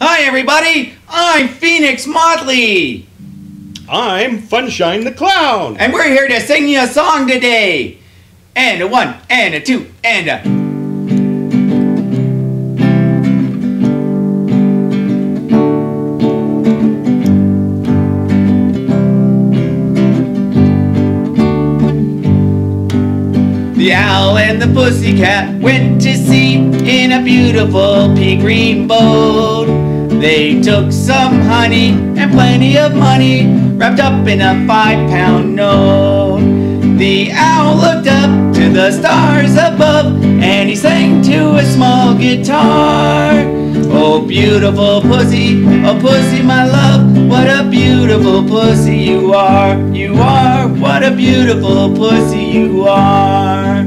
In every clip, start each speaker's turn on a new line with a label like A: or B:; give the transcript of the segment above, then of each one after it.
A: Hi, everybody. I'm Phoenix Motley,
B: I'm Funshine the Clown.
A: and we're here to sing you a song today. And a one, and a two, and a. The owl and the pussycat went to sea in a beautiful pea green boat. They took some honey and plenty of money wrapped up in a five pound note. The owl looked up to the stars above and he sang to a small guitar. Oh, beautiful pussy, oh, pussy, my love, what a beautiful pussy you are. You are, what a beautiful pussy you are.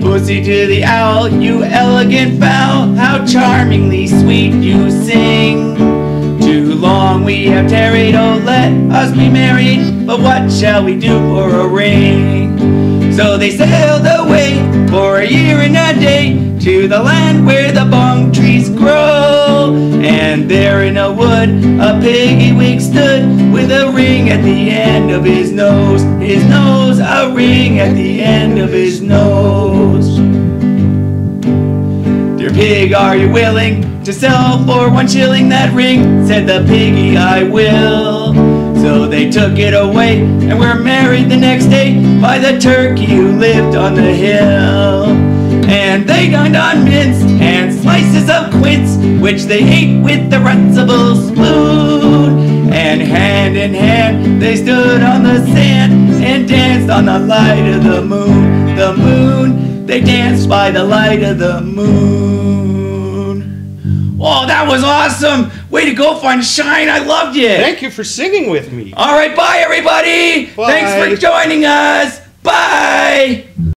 A: Pussy to the owl, you elegant fowl, how charmingly sweet you sing. Too long we have tarried, oh let us be married, but what shall we do for a ring? So they sailed away for a year and a day to the land where the bong trees grow. And there in a wood, a piggy wig stood with a ring at the end of his nose. His nose, a ring at the end of his nose. Pig, are you willing to sell for one shilling that ring? Said the piggy, I will. So they took it away and were married the next day by the turkey who lived on the hill. And they dined on mince and slices of quince, which they ate with the runcible spoon. And hand in hand they stood on the sand and danced on the light of the moon. The moon, they danced by the light of the moon. Oh, that was awesome! Way to go, Funshine! I loved you!
B: Thank you for singing with me.
A: All right, bye everybody! Thanks for joining us! Bye!